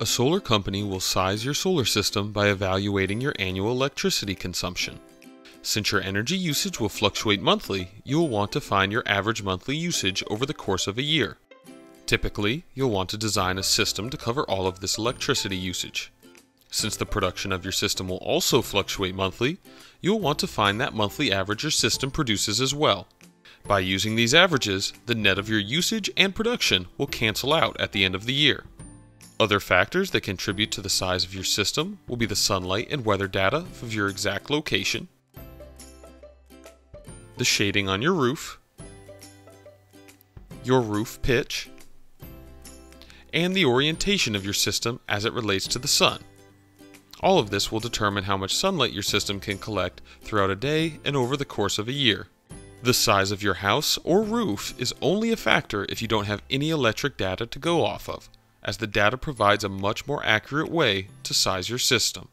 A solar company will size your solar system by evaluating your annual electricity consumption. Since your energy usage will fluctuate monthly, you will want to find your average monthly usage over the course of a year. Typically, you'll want to design a system to cover all of this electricity usage. Since the production of your system will also fluctuate monthly, you'll want to find that monthly average your system produces as well. By using these averages, the net of your usage and production will cancel out at the end of the year. Other factors that contribute to the size of your system will be the sunlight and weather data of your exact location, the shading on your roof, your roof pitch, and the orientation of your system as it relates to the sun. All of this will determine how much sunlight your system can collect throughout a day and over the course of a year. The size of your house or roof is only a factor if you don't have any electric data to go off of, as the data provides a much more accurate way to size your system.